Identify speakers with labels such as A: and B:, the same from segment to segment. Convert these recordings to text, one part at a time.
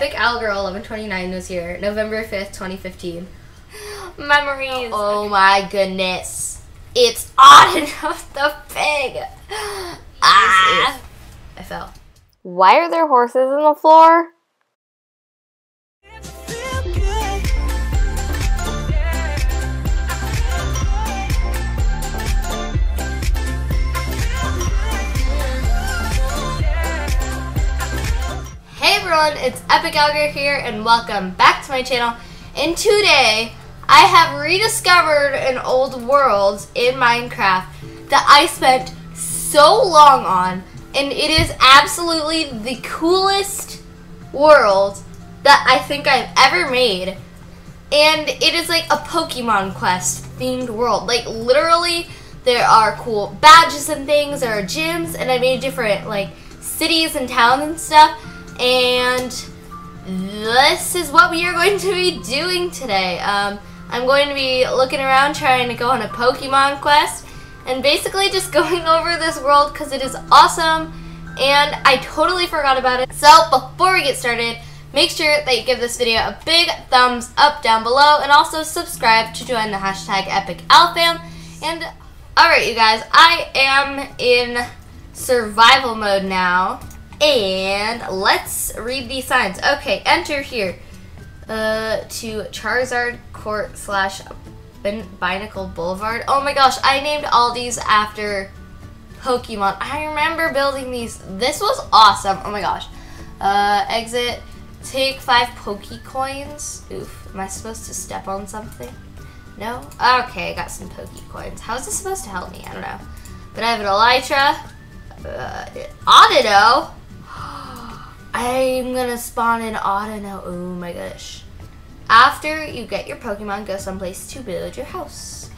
A: Epic Owl Girl 1129 was here, November 5th, 2015.
B: Memories.
A: Oh my goodness. It's Audino the pig. Ah. I fell.
B: Why are there horses on the floor?
A: Everyone, it's Epic Owl Girl here and welcome back to my channel. And today, I have rediscovered an old world in Minecraft that I spent so long on and it is absolutely the coolest world that I think I've ever made. And it is like a Pokemon Quest themed world. Like literally, there are cool badges and things, there are gyms, and I made different like cities and towns and stuff. And this is what we are going to be doing today. Um, I'm going to be looking around trying to go on a Pokemon quest and basically just going over this world because it is awesome and I totally forgot about it. So before we get started, make sure that you give this video a big thumbs up down below and also subscribe to join the hashtag EpicOwlFam. And alright you guys, I am in survival mode now. And let's read these signs. Okay, enter here uh, to Charizard Court slash Binacle Boulevard. Oh my gosh, I named all these after Pokemon. I remember building these. This was awesome. Oh my gosh. Uh, exit. Take five Pokecoins. Oof. Am I supposed to step on something? No? Okay, I got some Pokecoins. How is this supposed to help me? I don't know. But I have an Elytra. Uh, Audino. I'm gonna spawn in Audino. Oh my gosh. After you get your Pokemon, go someplace to build your house.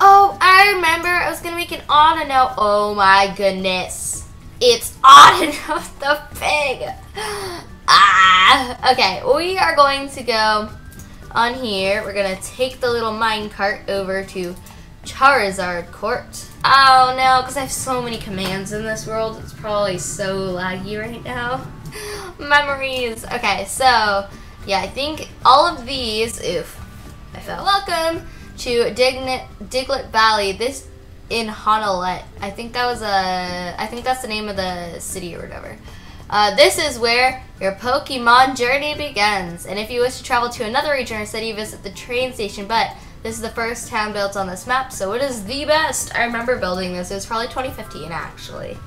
A: Oh, I remember I was gonna make an Audino. Oh my goodness. It's Audino the pig. Ah, okay, we are going to go on here. We're gonna take the little minecart over to Charizard Court. Oh no, because I have so many commands in this world. It's probably so laggy right now. Memories. Okay, so yeah, I think all of these. Oof, I fell. Welcome to Dignit, Diglett Valley. This in Honolulu. I think that was a. I think that's the name of the city or whatever. Uh, this is where your Pokemon journey begins. And if you wish to travel to another region or city, visit the train station. But this is the first town built on this map, so it is the best. I remember building this. It was probably 2015, actually.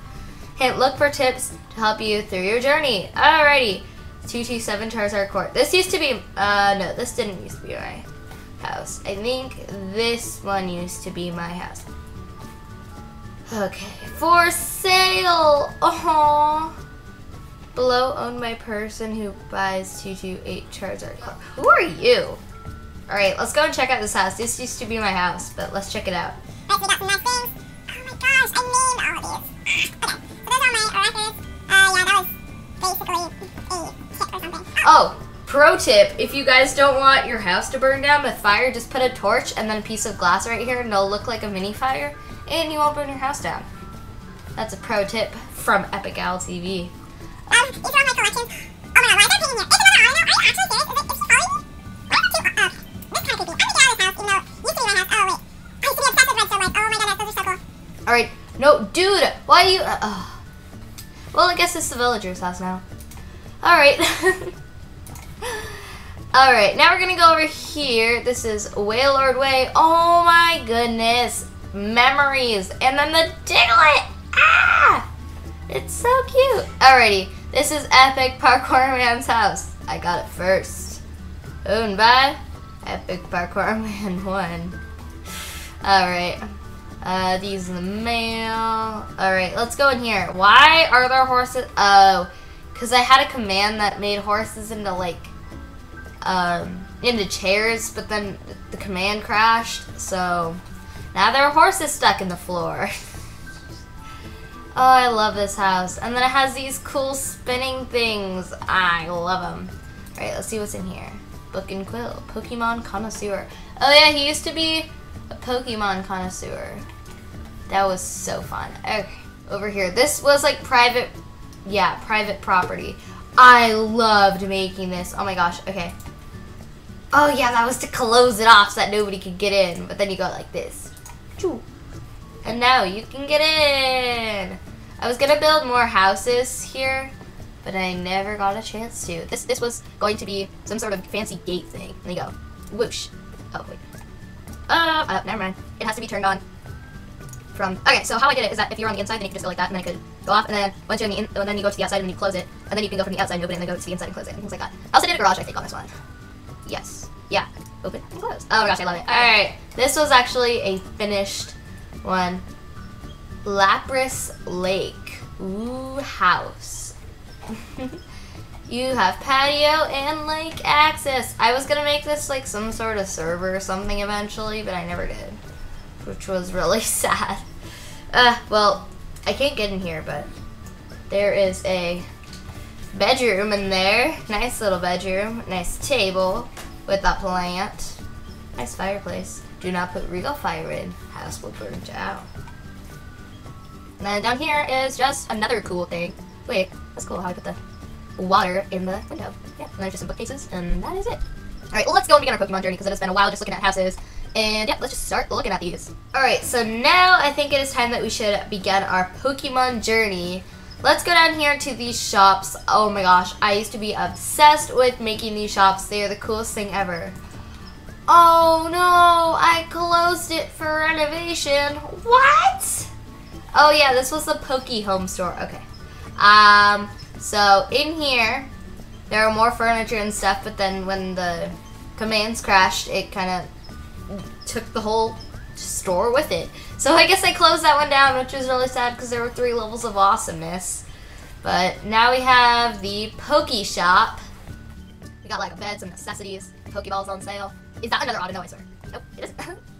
A: Hint, look for tips to help you through your journey. Alrighty. 227 Charizard Court. This used to be, uh, no, this didn't used to be my house. I think this one used to be my house. Okay, for sale! Oh, Below owned by person who buys 228 Charizard Court. Who are you? Alright, let's go and check out this house. This used to be my house, but let's check it out.
C: Right, we Oh,
A: pro tip, if you guys don't want your house to burn down with fire, just put a torch and then a piece of glass right here and it'll look like a mini fire and you won't burn your house down. That's a pro tip from Epic Owl TV.
C: Um, these are all my collections. Oh my god, why is there painting here? It's another. Are you actually serious? Is it, is she following me? Why is it too, uh, this kind of creepy. I'm gonna get out of this house, even though used to be my house. Oh wait. I used to be obsessed with. Oh my those are so cool.
A: Alright, no, dude, why you, uh, uh. Well, I guess it's the villager's house now. Alright. Alright, now we're gonna go over here. This is Wailord Way. Oh my goodness. Memories. And then the Diglett. Ah! It's so cute. Alrighty, this is Epic Parkour Man's house. I got it first. Owned by Epic Parkour Man 1. Alright. Uh, these in the mail. Alright, let's go in here. Why are there horses? Oh, because I had a command that made horses into like, um, into chairs, but then the command crashed. So now there are horses stuck in the floor. oh, I love this house. And then it has these cool spinning things. I love them. Alright, let's see what's in here. Book and Quill, Pokemon Connoisseur. Oh yeah, he used to be a Pokemon connoisseur. That was so fun. Okay, over here. This was like private, yeah, private property. I loved making this. Oh my gosh. Okay. Oh yeah, that was to close it off so that nobody could get in. But then you go like this. And now you can get in. I was gonna build more houses here, but I never got a chance to. This this was going to be some sort of fancy gate thing. And you go, whoosh. Oh wait. Uh, uh, never mind. It has to be turned on. From okay, so how I did it is that if you're on the inside, then you can just go like that, and then it could go off, and then once you're on the in, and then you go to the outside and you close it, and then you can go from the outside and open it, and then go to the inside and close it, and things like that. I also did a garage, I think, on this one. Yes. Yeah. Open and close. Oh my gosh, I love it. All right, this was actually a finished one. Lapras Lake. Ooh, house. you have patio and lake access. I was gonna make this like some sort of server or something eventually, but I never did, which was really sad. Uh, well, I can't get in here, but there is a bedroom in there. Nice little bedroom. Nice table with a plant. Nice fireplace. Do not put regal fire in. House will burn down. And then down here is just another cool thing. Wait, that's cool how I put the water in the window. Yeah, and there's just some bookcases, and that is it. Alright, well let's go and begin our Pokemon journey because it has been a while just looking at houses. And yeah, let's just start looking at these. Alright, so now I think it is time that we should begin our Pokemon journey. Let's go down here to these shops. Oh my gosh, I used to be obsessed with making these shops. They are the coolest thing ever. Oh no, I closed it for renovation. What? Oh yeah, this was the Poke Home store. Okay. Um, so in here, there are more furniture and stuff, but then when the commands crashed, it kind of took the whole store with it. So I guess I closed that one down, which was really sad because there were three levels of awesomeness. But now we have the Poke Shop. We got like a bed, some necessities, Pokeballs on sale. Is that another Audino, I swear? Nope, it isn't.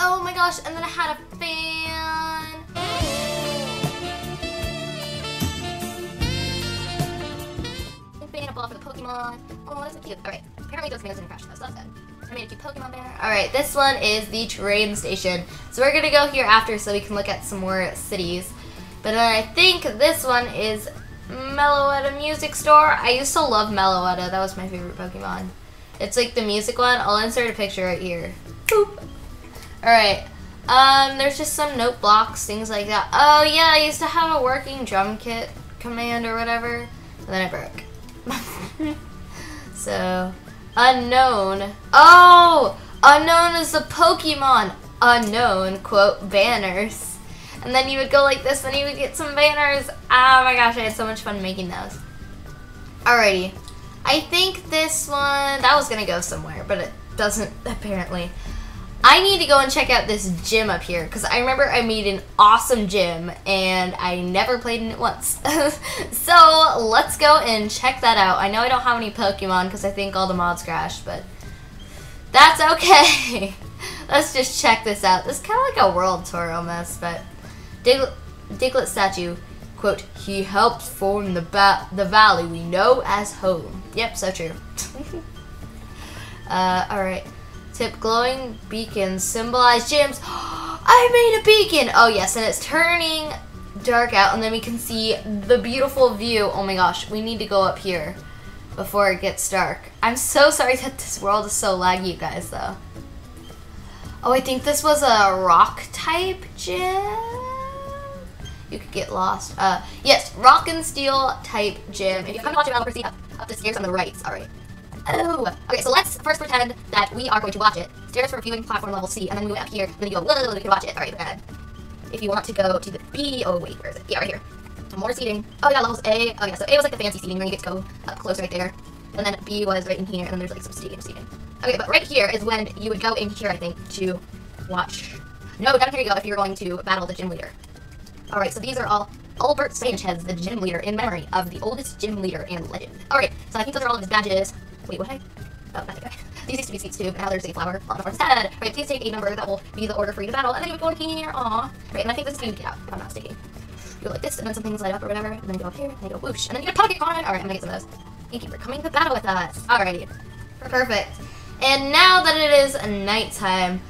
A: Oh my gosh, and then I had a fan. Fan ball for the Pokemon. Oh, that's so cute. Alright, apparently those fans didn't crash so that's good. I made a cute Pokemon banner. Alright, this one is the train station. So we're gonna go here after so we can look at some more cities. But then I think this one is Meloetta Music Store. I used to love Meloetta. That was my favorite Pokemon. It's like the music one. I'll insert a picture right here. Boop. Alright. Um, there's just some note blocks, things like that. Oh yeah, I used to have a working drum kit command or whatever. And then it broke. so, Unown. Oh! Unown is the Pokemon. Unown, quote, banners. And then you would go like this and you would get some banners. Oh my gosh, I had so much fun making those. Alrighty. I think this one, that was to go somewhere, but it doesn't apparently. I need to go and check out this gym up here because I remember I made an awesome gym and I never played in it once. so let's go and check that out. I know I don't have any Pokemon because I think all the mods crashed, but that's okay. let's just check this out. This is kind of like a world tour almost, but Diglett, Diglett statue, quote, he helped form the, the valley we know as home. Yep, so true. uh, alright. Tip glowing beacons symbolize gems. I made a beacon! Oh yes, and it's turning dark out and then we can see the beautiful view. Oh my gosh, we need to go up here before it gets dark. I'm so sorry that this world is so laggy, you guys, though. Oh, I think this was a rock type gem? You could get lost. Uh, yes, rock and steel type gym. If you come to watch it, I'll proceed up, up the stairs on the right. Sorry. Oh, okay, so let's first pretend that we are going to watch it. Stairs for viewing platform level C, and then we went up here, and then you go, whoa, you can watch it. Alright, bad. If you want to go to the B, oh wait, where is it? Yeah, right here. More seating. Oh yeah, levels A. Oh yeah, so A was like the fancy seating where you get to go up close right there. And then B was right in here, and then there's like some stadium seating. Okay, but right here is when you would go in here, I think, to watch. No, down here you go if you're going to battle the gym leader. Alright, so these are all Albert Sanchez, the gym leader, in memory of the oldest gym leader and legend. Alright, so I think those are all of his badges. Wait, what I? Oh, not that guy. These used to be seats too, but now there's a flower on the horse's head. Right, please take a number that will be the order for you to battle, and then you would go here, aw. Right, and I think this is going to get out, if I'm not mistaken. You go like this, and then some things light up or whatever, and then you go up here, and then you go whoosh, and then you get a Pokemon! Alright, I'm gonna get some of those. Thank you for coming to battle with us. Alrighty. Perfect. And now that it is nighttime,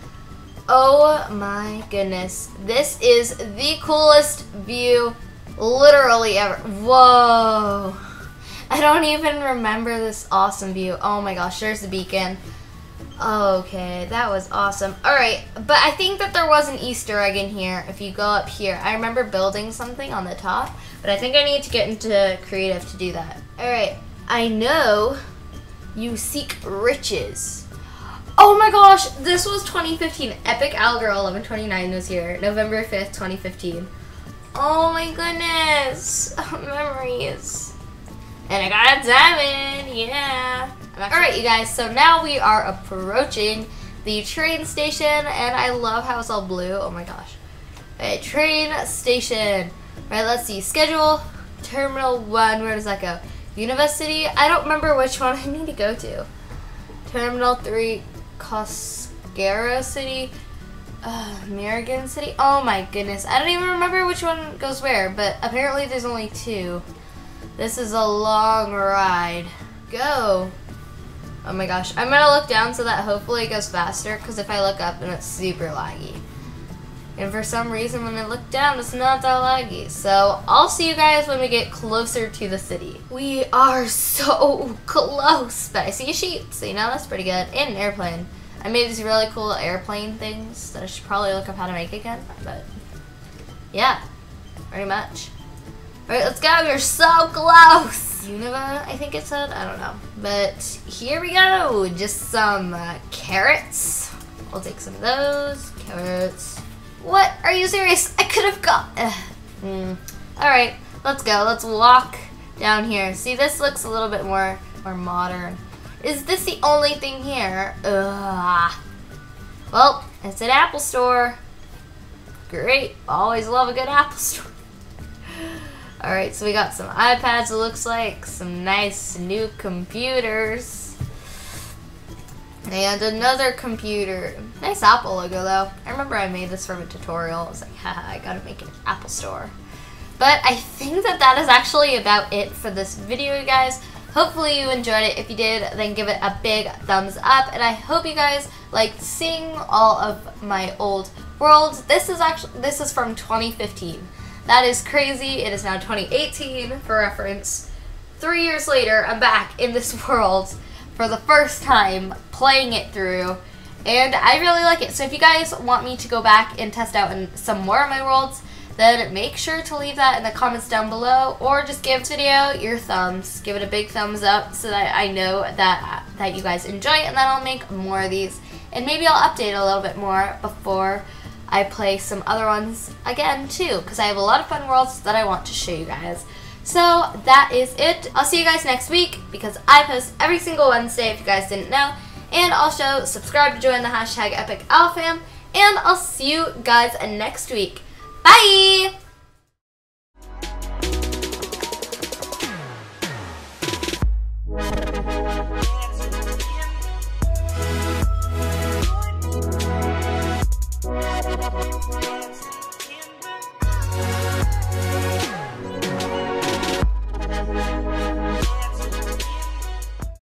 A: oh my goodness, this is the coolest view literally ever. Whoa. I don't even remember this awesome view. Oh my gosh, there's the beacon. Okay, that was awesome. Alright, but I think that there was an Easter egg in here if you go up here. I remember building something on the top, but I think I need to get into creative to do that. Alright, I know you seek riches. Oh my gosh, this was 2015. Epic Owl Girl 1129 was here, November 5th, 2015. Oh my goodness, memories. And I got a diamond, yeah. Alright, you guys, so now we are approaching the train station, and I love how it's all blue. Oh my gosh. Okay, train station. Right, let's see. Schedule, Terminal 1, where does that go? University, I don't remember which one I need to go to. Terminal 3, Coscara City, uh, American City. Oh my goodness, I don't even remember which one goes where, but apparently there's only two. This is a long ride. Go. Oh my gosh. I'm going to look down so that hopefully it goes faster because if I look up and it's super laggy. And for some reason when I look down it's not that laggy. So I'll see you guys when we get closer to the city. We are so close. But I see a sheep so you know that's pretty good. And an airplane. I made these really cool airplane things that I should probably look up how to make again. But yeah, pretty much. Alright, let's go. We're so close. Unova, I think it said. I don't know. But here we go. Just some uh, carrots. I'll take some of those. Carrots. What? Are you serious? I could have got... Mm. Alright, let's go. Let's walk down here. See, this looks a little bit more, more modern. Is this the only thing here? Ugh. Well, it's an Apple store. Great. Always love a good Apple store. Alright, so we got some iPads, it looks like, some nice new computers, and another computer. Nice Apple logo, though. I remember I made this from a tutorial. I was like, haha, I gotta make an Apple store. But I think that that is actually about it for this video, you guys. Hopefully you enjoyed it. If you did, then give it a big thumbs up. And I hope you guys liked seeing all of my old worlds. This is actually, this is from 2015. That is crazy. It is now 2018 for reference. Three years later, I'm back in this world for the first time playing it through. And I really like it. So if you guys want me to go back and test out in some more of my worlds, then make sure to leave that in the comments down below or just give this video your thumbs. Give it a big thumbs up so that I know that, that you guys enjoy it and then I'll make more of these. And maybe I'll update a little bit more before I play some other ones again too because I have a lot of fun worlds that I want to show you guys. So that is it. I'll see you guys next week because I post every single Wednesday if you guys didn't know. And also subscribe to join the hashtag EpicOwlFam. And I'll see you guys next week. Bye! Bye.